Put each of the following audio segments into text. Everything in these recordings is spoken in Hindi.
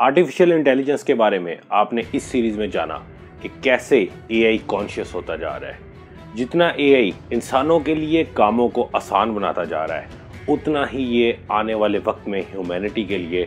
आर्टिफिशियल इंटेलिजेंस के बारे में आपने इस सीरीज़ में जाना कि कैसे एआई कॉन्शियस होता जा रहा है। जितना एआई इंसानों के लिए कामों को आसान बनाता जा रहा है, उतना ही ये आने वाले वक्त में ह्यूमैनिटी के लिए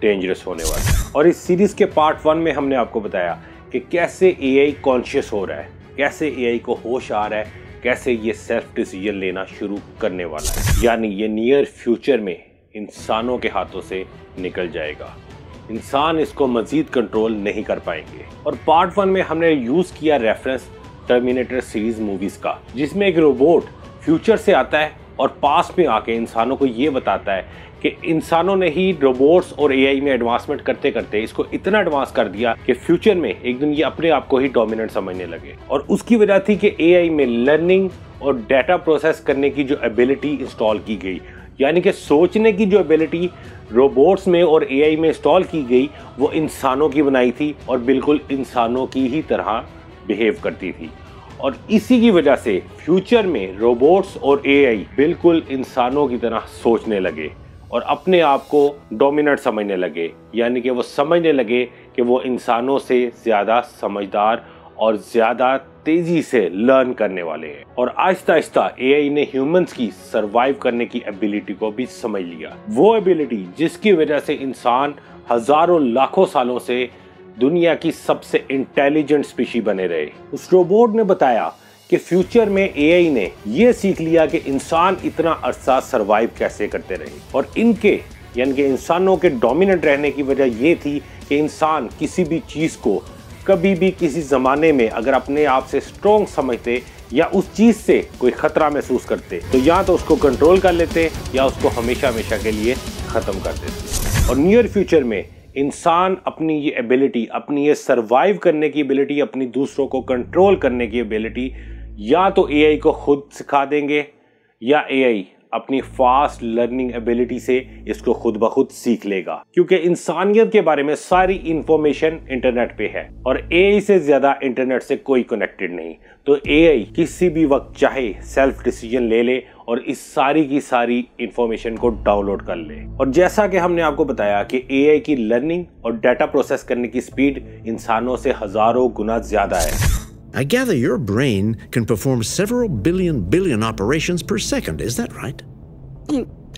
डेंजरस होने वाला है। और इस सीरीज़ के पार्ट वन में हमने आपको बताया कि कैसे एआई कॉन्शियस हो रहा है, कैसे एआई को होश आ रहा है, कैसे ये सेल्फ डिसीज़न लेना शुरू करने वाला है। यानी ये नियर फ्यूचर में इंसानों के हाथों से निकल जाएगा। इंसान इसको मजीद कंट्रोल नहीं कर पाएँगे। और पार्ट वन में हमने यूज़ किया रेफरेंस टर्मिनेटर सीरीज़ मूवीज़ का, जिसमें एक रोबोट फ्यूचर से आता है और पास में आके इंसानों को ये बताता है कि इंसानों ने ही रोबोट्स और एआई में एडवांसमेंट करते करते इसको इतना एडवांस कर दिया कि फ्यूचर में एक दिन ये अपने आप को ही डोमिनेंट समझने लगे। और उसकी वजह थी कि एआई में लर्निंग और डाटा प्रोसेस करने की जो एबिलिटी इंस्टॉल की गई यानी कि सोचने की जो एबिलिटी रोबोट्स में और एआई में इंस्टॉल की गई, वो इंसानों की बनाई थी और बिल्कुल इंसानों की ही तरह बिहेव करती थी। और इसी की वजह से फ्यूचर में रोबोट्स और एआई बिल्कुल इंसानों की तरह सोचने लगे और अपने आप को डोमिनेट समझने लगे। यानी कि वो समझने लगे कि वो इंसानों से ज़्यादा समझदार और ज़्यादा तेज़ी से लर्न करने वाले हैं। और आहिस्ता आहिस्ता एआई ने ह्यूमंस की सरवाइव करने की एबिलिटी को भी समझ लिया। वो एबिलिटी जिसकी वजह से इंसान हज़ारों लाखों सालों से दुनिया की सबसे इंटेलिजेंट स्पीशी बने रहे। उस रोबोट ने बताया कि फ्यूचर में एआई ने यह सीख लिया कि इंसान इतना अरसा सरवाइव कैसे करते रहे। और इनके, यानी कि इंसानों के डोमिनेंट रहने की वजह यह थी कि इंसान किसी भी चीज़ को कभी भी किसी ज़माने में अगर अपने आप से स्ट्रोंग समझते या उस चीज़ से कोई ख़तरा महसूस करते तो या तो उसको कंट्रोल कर लेते या उसको हमेशा हमेशा के लिए ख़त्म कर देते। और नियर फ्यूचर में इंसान अपनी ये एबिलिटी अपनी ये सर्वाइव करने की एबिलिटी अपनी दूसरों को कंट्रोल करने की एबिलिटी या तो एआई को खुद सिखा देंगे या एआई अपनी फास्ट लर्निंग एबिलिटी से इसको खुद ब खुद सीख लेगा। क्योंकि इंसानियत के बारे में सारी इंफॉर्मेशन इंटरनेट पे है और एआई से ज़्यादा इंटरनेट से कोई कनेक्टेड नहीं। तो एआई किसी भी वक्त चाहे सेल्फ डिसीज़न ले ले और इस सारी की सारी इंफॉर्मेशन को डाउनलोड कर ले। और जैसा कि हमने आपको बताया कि एआई की लर्निंग और डाटा प्रोसेस करने की स्पीड इंसानों से हज़ारों गुना ज़्यादा है। I gather your brain can perform several billion billion operations per second, is that right?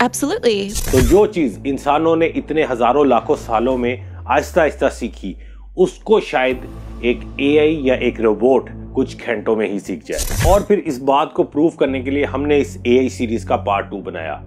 Absolutely. तो जो चीज़ इंसानों ने इतने हज़ारों लाखों सालों में आहिस्ता आहिस्ता सीखी उसको शायद एक एआई या एक रोबोट कुछ घंटों में ही सीख जाए और फिर इस बात को प्रूव करने के लिए हमने इस एआई सीरीज़ का पार्ट टू बनाया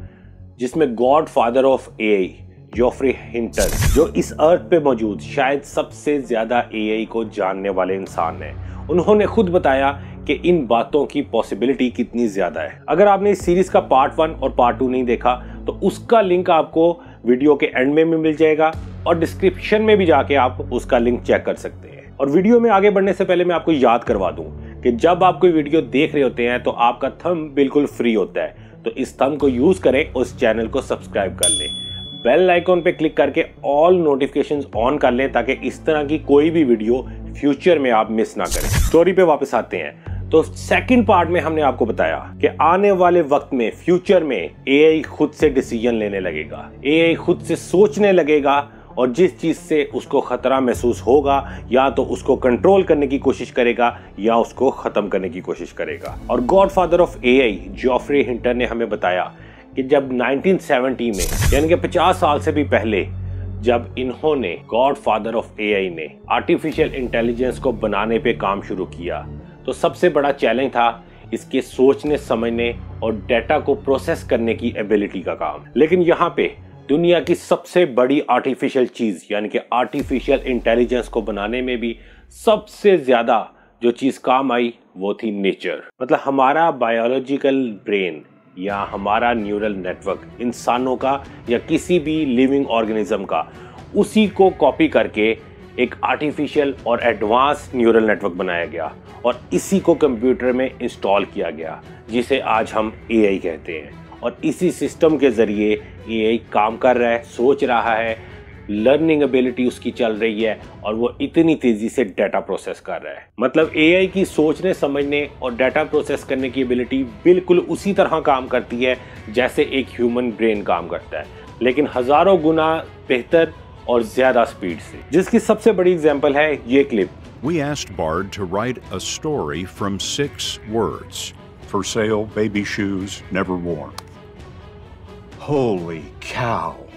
जिसमें godfather of AI Geoffrey Hinton जो इस अर्थ पे मौजूद शायद सबसे ज़्यादा एआई को जानने वाले इंसान है उन्होंने खुद बताया कि इन बातों की पॉसिबिलिटी कितनी ज़्यादा है। अगर आपने इस सीरीज़ का पार्ट वन और पार्ट टू नहीं देखा तो उसका लिंक आपको वीडियो के एंड में भी मिल जाएगा और डिस्क्रिप्शन में भी जाके आप उसका लिंक चेक कर सकते हैं। और वीडियो में आगे बढ़ने से पहले मैं आपको याद करवा दूँ कि जब आप कोई वीडियो देख रहे होते हैं तो आपका थम बिल्कुल फ्री होता है। तो इस थम को यूज़ करें, उस चैनल को सब्सक्राइब कर लें। बेल आइकॉन पे क्लिक करके ऑल नोटिफिकेशंस ऑन कर लें, ताकि इस तरह की कोई भी वीडियो फ्यूचर में आप मिस ना करें। स्टोरी पे वापस आते हैं। तो सेकंड पार्ट में हमने आपको बताया कि आने वाले वक्त में फ्यूचर में एआई खुद से डिसीज़न लेने लगेगा। एआई खुद से सोचने लगेगा और जिस चीज़ से उसको खतरा महसूस होगा, या तो उसको कंट्रोल करने की कोशिश करेगा, या उसको खत्म करने की कोशिश करेगा। और godfather of AI Geoffrey Hinton ने हमें बताया कि जब 1970 में, यानी कि 50 साल से भी पहले जब इन्होंने गॉड फादर ऑफ़ एआई ने आर्टिफिशियल इंटेलिजेंस को बनाने पे काम शुरू किया तो सबसे बड़ा चैलेंज था इसके सोचने, समझने और डेटा को प्रोसेस करने की एबिलिटी का काम। लेकिन यहाँ पे दुनिया की सबसे बड़ी आर्टिफिशियल चीज़, यानी कि आर्टिफिशियल इंटेलिजेंस को बनाने में भी सबसे ज़्यादा जो चीज़ काम आई, वो थी नेचर मतलब हमारा बायोलॉजिकल ब्रेन या हमारा न्यूरल नेटवर्क, इंसानों का या किसी भी लिविंग ऑर्गेनिज्म का, उसी को कॉपी करके एक आर्टिफिशियल और एडवांस न्यूरल नेटवर्क बनाया गया और इसी को कंप्यूटर में इंस्टॉल किया गया, जिसे आज हम एआई कहते हैं। और इसी सिस्टम के ज़रिए एआई काम कर रहा है, सोच रहा है लर्निंग एबिलिटी उसकी चल रही है और वो इतनी तेज़ी से डाटा प्रोसेस कर रहा है मतलब एआई की सोचने समझने और डाटा प्रोसेस करने की एबिलिटी बिल्कुल उसी तरह काम करती है जैसे एक ह्यूमन ब्रेन काम करता है लेकिन हज़ारों गुना बेहतर और ज़्यादा स्पीड से जिसकी सबसे बड़ी एग्ज़ाम्पल है ये clip We asked Bard to write a story from six words. For sale, baby shoes, never worn. Holy cow.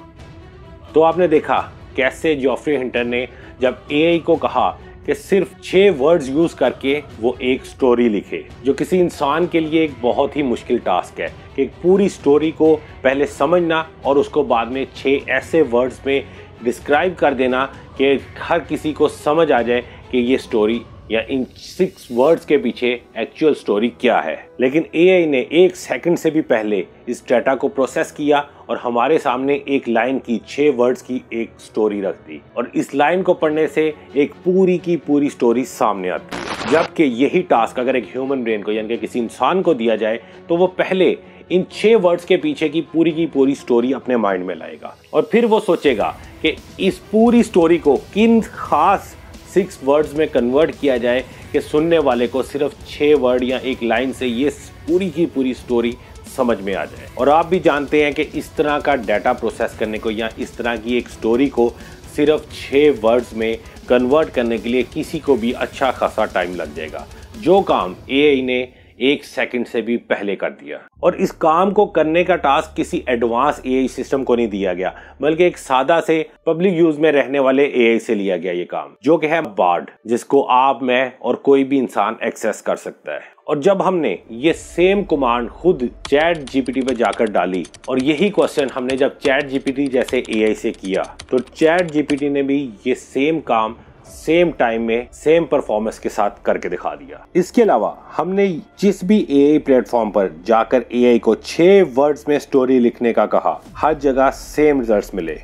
तो आपने देखा कैसे जॉफ्री हिंटर ने जब एआई को कहा कि सिर्फ़ छः वर्ड्स यूज़ करके वो एक स्टोरी लिखे, जो किसी इंसान के लिए एक बहुत ही मुश्किल टास्क है कि एक पूरी स्टोरी को पहले समझना और उसको बाद में छः ऐसे वर्ड्स में डिस्क्राइब कर देना कि हर किसी को समझ आ जाए कि ये स्टोरी या इन सिक्स वर्ड्स के पीछे एक्चुअल स्टोरी क्या है? लेकिन एआई ने एक सेकंड से भी पहले इस डाटा को प्रोसेस किया और हमारे सामने एक लाइन की छह वर्ड्स की एक स्टोरी रख दी। और इस लाइन को पढ़ने से एक पूरी की पूरी स्टोरी सामने आती है। जबकि यही टास्क अगर एक ह्यूमन ब्रेन को, यानी किसी इंसान को दिया जाए तो वो पहले इन छह वर्ड्स के पीछे की पूरी की पूरी स्टोरी अपने माइंड में लाएगा। और फिर वो सोचेगा कि इस पूरी स्टोरी को किन खास सिक्स वर्ड्स में कन्वर्ट किया जाए कि सुनने वाले को सिर्फ़ छः वर्ड या एक लाइन से ये पूरी की पूरी स्टोरी समझ में आ जाए। और आप भी जानते हैं कि इस तरह का डाटा प्रोसेस करने को या इस तरह की एक स्टोरी को सिर्फ़ छः वर्ड्स में कन्वर्ट करने के लिए किसी को भी अच्छा खासा टाइम लग जाएगा। जो काम एआई ने एक सेकंड से भी पहले कर दिया। और इस काम को करने का टास्क किसी एडवांस एआई सिस्टम को नहीं दिया गया, बल्कि एक सादा से पब्लिक यूज़ में रहने वाले एआई से लिया गया ये काम, जो कि है बार्ड जिसको आप, मैं और कोई भी इंसान एक्सेस कर सकता है। और जब हमने ये सेम कमांड खुद चैट जीपीटी पे जाकर डाली, और यही क्वेश्चन हमने जब चैट जीपीटी जैसे एआई से किया तो चैट जीपीटी ने भी ये सेम काम सेम टाइम में, सेम परफॉर्मेंस के साथ करके दिखा दिया। इसके अलावा, हमने जिस भी ए प्लेटफॉर्म पर जाकर एआई को छह वर्ड्स में स्टोरी लिखने का कहा, हर जगह सेम रिजल्ट्स मिले।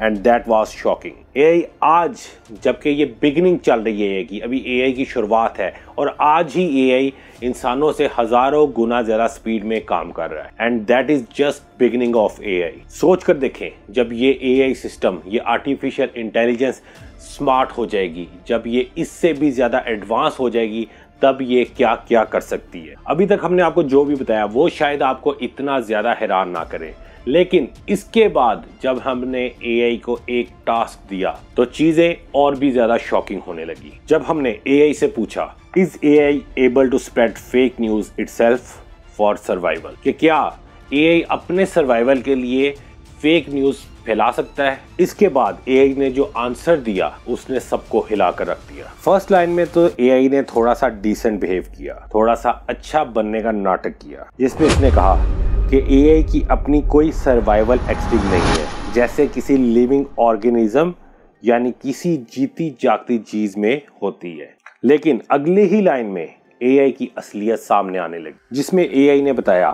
And that was shocking uh आज, जबकि ये बिगनिंग चल रही है कि, अभी एआई की शुरुआत है, और आज ही ए आई इंसानों से हज़ारों गुना ज़्यादा स्पीड में काम कर रहा है। And that is just beginning of A I सोच कर देखें, जब ये ए सिस्टम ये आर्टिफिशियल इंटेलिजेंस स्मार्ट हो जाएगी। जब ये इससे भी ज़्यादा एडवांस हो जाएगी, तब ये क्या क्या कर सकती है। अभी तक हमने आपको जो भी बताया, वो शायद आपको इतना ज़्यादा हैरान ना करे। लेकिन इसके बाद जब हमने एआई को एक टास्क दिया तो चीज़ें और भी ज़्यादा शॉकिंग होने लगी। जब हमने एआई से पूछा is A I able to spread fake news itself for survival कि क्या एआई अपने सर्वाइवल के लिए फेक न्यूज़ फैला सकता है। इसके बाद एआई ने जो आंसर दिया, उसने सबको हिलाकर रख दिया। फ़र्स्ट लाइन में तो एआई ने थोड़ा सा डिसेंट बिहेव किया थोड़ा सा अच्छा बनने का नाटक किया, जिसमें उसने कहा कि एआई की अपनी कोई सर्वाइवल एक्सटिंग नहीं है। जैसे किसी लिविंग ऑर्गेनिज्म यानी किसी जीती जागती चीज़ में होती है। लेकिन अगले ही लाइन में एआई की असलियत सामने आने लगी, जिसमें एआई ने बताया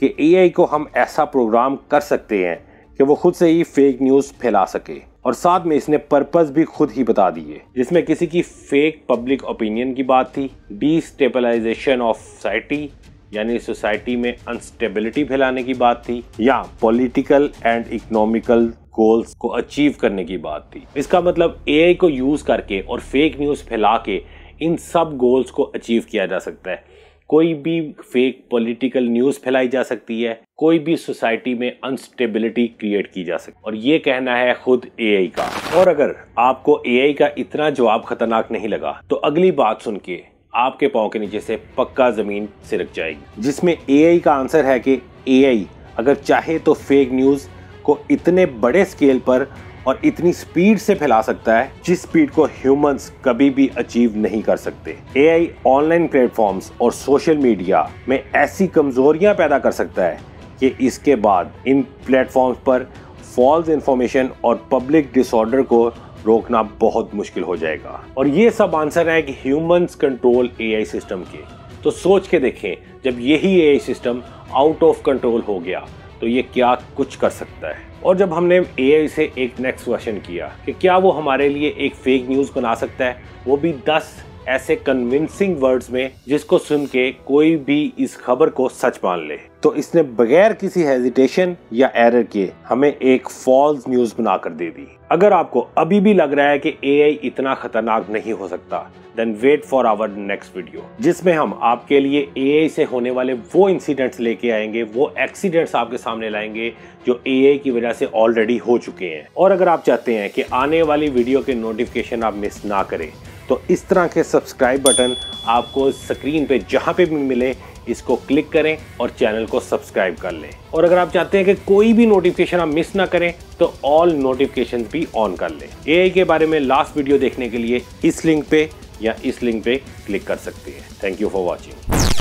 कि ए को हम ऐसा प्रोग्राम कर सकते हैं कि वो खुद से ही फेक न्यूज़ फैला सके। और साथ में इसने पर्पस भी खुद ही बता दिए। जिसमें किसी की फेक पब्लिक ओपिनियन की बात थी डिस्टेबलाइजेशन ऑफ़ सोसाइटी यानी सोसाइटी में अनस्टेबिलिटी फैलाने की बात थी, या पॉलिटिकल एंड इकोनॉमिकल गोल्स को अचीव करने की बात थी। इसका मतलब एआई को यूज़ करके और फेक न्यूज़ फैला के इन सब गोल्स को अचीव किया जा सकता है। कोई भी फेक पॉलिटिकल न्यूज़ फैलाई जा सकती है, कोई भी सोसाइटी में अनस्टेबिलिटी क्रिएट की जा सकती है। और ये कहना है खुद एआई का। और अगर आपको एआई का इतना जवाब खतरनाक नहीं लगा तो अगली बात सुन के आपके पाँव के नीचे से पक्का ज़मीन सिरक जाएगी। जिसमें एआई का आंसर है कि एआई अगर चाहे तो फेक न्यूज़ को इतने बड़े स्केल पर और इतनी स्पीड से फैला सकता है जिस स्पीड को ह्यूमंस कभी भी अचीव नहीं कर सकते। एआई ऑनलाइन प्लेटफॉर्म्स और सोशल मीडिया में ऐसी कमजोरियाँ पैदा कर सकता है कि इसके बाद इन प्लेटफॉर्म्स पर फॉल्स इंफॉर्मेशन और पब्लिक डिसऑर्डर को रोकना बहुत मुश्किल हो जाएगा। और ये सब आंसर है कि ह्यूमंस कंट्रोल एआई सिस्टम के। तो सोच के देखें, जब यही AI system out of control हो गया तो ये क्या कुछ कर सकता है? और जब हमने एआई से एक नेक्स्ट क्वेश्चन किया कि क्या वो हमारे लिए एक फेक न्यूज़ बना सकता है, वो भी 10 ऐसे कन्विंसिंग वर्ड्स में जिसको सुन के कोई भी इस खबर को सच मान ले। तो इसने बगैर किसी हेजिटेशन या एरर के हमें एक फॉल्स न्यूज़ बनाकर दे दी। अगर आपको अभी भी लग रहा है कि एआई इतना खतरनाक नहीं हो सकता then wait for our next video जिसमें हम आपके लिए एआई से होने वाले वो इंसिडेंट्स लेके आएँगे, वो एक्सीडेंट्स आपके सामने लाएँगे, जो एआई की वजह से ऑलरेडी हो चुके हैं। और अगर आप चाहते हैं कि आने वाली वीडियो के नोटिफिकेशन आप मिस ना करें तो इस तरह के सब्सक्राइब बटन आपको स्क्रीन पे जहाँ पे भी मिले, इसको क्लिक करें और चैनल को सब्सक्राइब कर लें। और अगर आप चाहते हैं कि कोई भी नोटिफिकेशन आप मिस ना करें तो ऑल नोटिफिकेशन भी ऑन कर लें। एआई के बारे में लास्ट वीडियो देखने के लिए इस लिंक पे या इस लिंक पे क्लिक कर सकते हैं। Thank you for watching